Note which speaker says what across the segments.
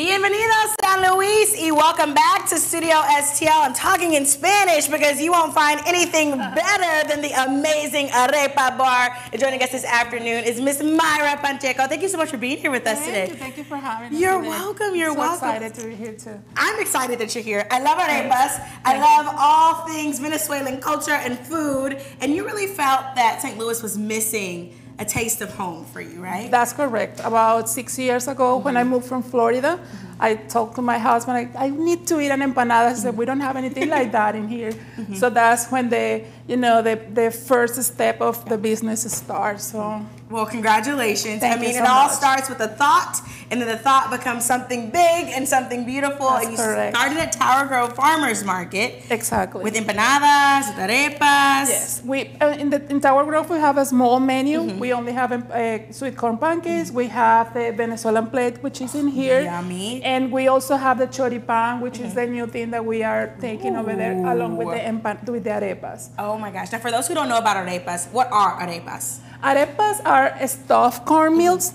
Speaker 1: Bienvenidos San Luis y welcome back to Studio STL. I'm talking in Spanish because you won't find anything better than the Amaizing Arepa Bar. And joining us this afternoon is Miss Myra Pacheco. Thank you so much for being here with us
Speaker 2: Thank
Speaker 1: today.
Speaker 2: you. Thank you for having us.
Speaker 1: You're
Speaker 2: today.
Speaker 1: welcome, you're welcome.
Speaker 2: I'm so
Speaker 1: welcome.
Speaker 2: excited to be here too.
Speaker 1: I'm excited that you're here. I love arepas. I love all things Venezuelan culture and food. And you really felt that St. Louis was missing a taste of home for you, right?
Speaker 2: That's correct. About six years ago, when I mm-hmm. moved from Florida, mm-hmm. I talked to my husband. I, I need to eat an empanada. He said, "We don't have anything like that in here." So that's when the you know the the first step of the business starts. So
Speaker 1: Well, congratulations.
Speaker 2: Thank
Speaker 1: I mean,
Speaker 2: you
Speaker 1: it all
Speaker 2: much.
Speaker 1: starts with a thought, and then the thought becomes something big and something beautiful.
Speaker 2: That's
Speaker 1: and you
Speaker 2: correct.
Speaker 1: started at Tower Grove Farmers Market
Speaker 2: exactly.
Speaker 1: with empanadas, with arepas.
Speaker 2: Yes, we uh, in the in Tower Grove we have a small menu.
Speaker 1: Mm-hmm.
Speaker 2: We only have uh, sweet corn pancakes. We have the Venezuelan plate, which is in here,
Speaker 1: Yummy.
Speaker 2: And we also have the choripan, which is the new thing that we are taking over there, along with the empan- with the arepas.
Speaker 1: Oh my gosh. Now, for those who don't know about arepas, what are arepas?
Speaker 2: Arepas are stuffed corn meals.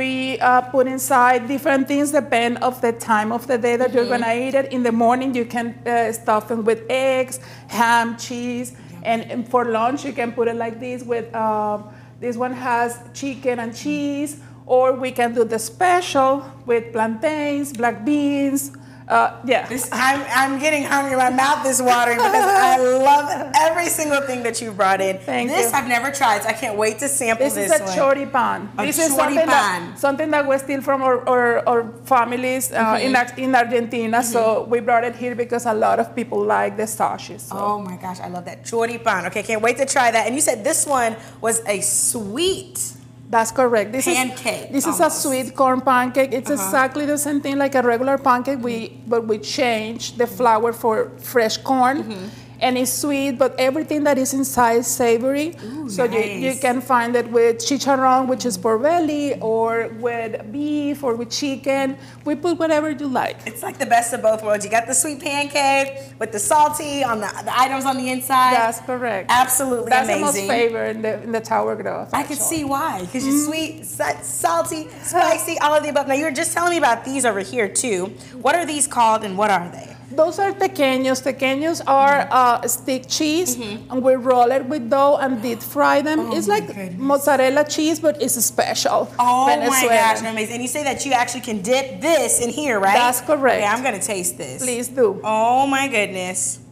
Speaker 2: We uh, put inside different things depend of the time of the day that you're gonna eat it. In the morning, you can uh, stuff them with eggs, ham, cheese, and, and for lunch you can put it like this with. um this one has chicken and cheese, or we can do the special with plantains, black beans. Uh, yeah.
Speaker 1: This, I'm, I'm getting hungry. My mouth is watering because I love every single thing that you brought in.
Speaker 2: Thank
Speaker 1: this
Speaker 2: you.
Speaker 1: I've never tried, so I can't wait to sample
Speaker 2: This
Speaker 1: this,
Speaker 2: is a
Speaker 1: one.
Speaker 2: choripan.
Speaker 1: A
Speaker 2: this is something that,
Speaker 1: choripan.
Speaker 2: something that we steal from our, our, our families uh, in, Ar- in Argentina. So we brought it here because a lot of people like the sausages. So.
Speaker 1: Oh my gosh, I love that choripan. Okay, can't wait to try that. And you said this one was a sweet.
Speaker 2: That's correct. This
Speaker 1: Pancake,
Speaker 2: is this is a sweet corn pancake. It's
Speaker 1: Uh-huh.
Speaker 2: exactly the same thing like a regular pancake. We but we change the flour for fresh corn.
Speaker 1: Mm-hmm.
Speaker 2: And it's sweet, but everything that is inside is savory. so you, you can find it with chicharron, which is pork belly, or with beef, or with chicken. We put whatever you like.
Speaker 1: It's like the best of both worlds. You got the sweet pancake with the salty on the, the items on the inside.
Speaker 2: That's correct.
Speaker 1: Absolutely
Speaker 2: That's
Speaker 1: amazing.
Speaker 2: the most favorite in the, in the Tower Grove.
Speaker 1: I can see why, because you're mm-hmm. sweet, salty, spicy, all of the above. Now you were just telling me about these over here too. What are these called, and what are they?
Speaker 2: Those are tequeños. Tequeños are uh, stick cheese, and we roll it with dough and deep fry them.
Speaker 1: Mm-hmm. Oh
Speaker 2: it's like
Speaker 1: goodness.
Speaker 2: mozzarella cheese, but it's special.
Speaker 1: Oh my gosh, amazing! And you say that you actually can dip this in here, right?
Speaker 2: That's correct.
Speaker 1: Okay, I'm gonna taste this.
Speaker 2: Please do.
Speaker 1: Oh my goodness!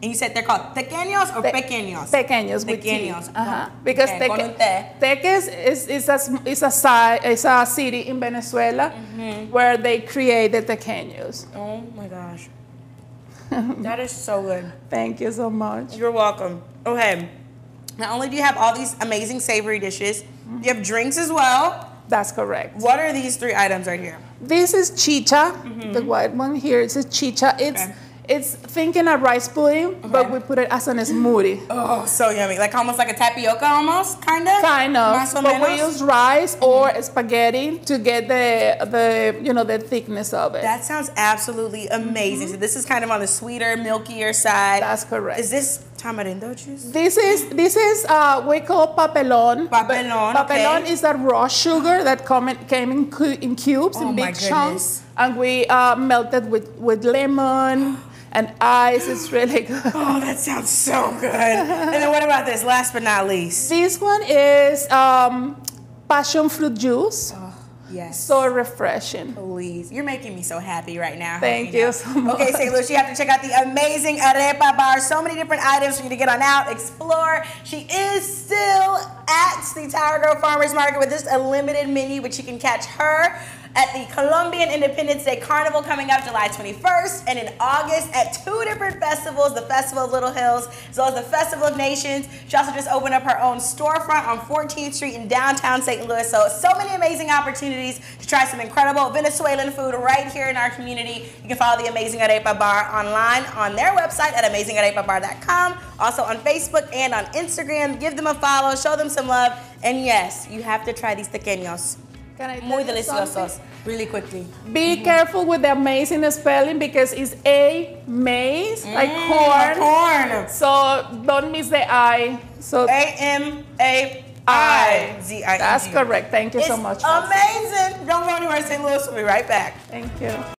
Speaker 1: And you said they're called pequeños or
Speaker 2: Te-
Speaker 1: pequeños?
Speaker 2: Tea.
Speaker 1: Tequeños.
Speaker 2: Uh-huh. Because
Speaker 1: Okay, con un té.
Speaker 2: teque, Teques is, is, a, is, a, is a city in Venezuela
Speaker 1: Mm-hmm.
Speaker 2: where they create the tequeños.
Speaker 1: Oh my gosh, that is so good.
Speaker 2: Thank you so much.
Speaker 1: You're welcome. Okay. Not only do you have all these amazing savory dishes, you have drinks as well.
Speaker 2: That's correct.
Speaker 1: What are these three items right here?
Speaker 2: This is chicha. The white one here is chicha. It's
Speaker 1: Mm-hmm. Okay.
Speaker 2: It's thinking a rice pudding, but we put it as an smoothie.
Speaker 1: Oh, so yummy. Like almost like a tapioca almost, kind of?
Speaker 2: Kind of, but we use rice or spaghetti to get the the you know the thickness of it.
Speaker 1: That sounds absolutely amazing. So this is kind of on the sweeter, milkier side.
Speaker 2: That's correct.
Speaker 1: Is this tamarindo juice?
Speaker 2: This is this is uh, we call papelon.
Speaker 1: Papelon,
Speaker 2: Papelon
Speaker 1: okay.
Speaker 2: is that raw sugar that come in, came in, cu- in cubes
Speaker 1: Oh
Speaker 2: in big chunks, and we uh, melted with with lemon and ice. It's really good.
Speaker 1: Oh, that sounds so good. and then what about this? Last but not least.
Speaker 2: This one is um, passion fruit juice.
Speaker 1: Yes.
Speaker 2: So refreshing.
Speaker 1: Please. You're making me so happy right now.
Speaker 2: Thank you
Speaker 1: out.
Speaker 2: so much.
Speaker 1: Okay, St. Louis, you have to check out the Amaizing Arepa Bar. So many different items for you to get on out, explore. She is still at the Tower Grove Farmers Market with just a limited menu, but you can catch her at the Colombian Independence Day Carnival coming up July 21st and in August at two different festivals, the Festival of Little Hills as well as the Festival of Nations. She also just opened up her own storefront on 14th Street in downtown St. Louis. So, so many amazing opportunities to try some incredible Venezuelan food right here in our community. You can follow the Amaizing Arepa Bar online on their website at amaizingarepabar.com, also on Facebook and on Instagram. Give them a follow, show them some love, and yes, you have to try these pequeños.
Speaker 2: Can I
Speaker 1: Muy deliciosos. Really quickly.
Speaker 2: Be mm-hmm. careful with the amazing spelling because it's a maize, like mm, corn.
Speaker 1: Corn.
Speaker 2: So don't miss the I. So
Speaker 1: A M A I Z I G.
Speaker 2: That's correct. Thank you so much.
Speaker 1: Amazing. Don't go anywhere. St. Louis We'll be right back.
Speaker 2: Thank you.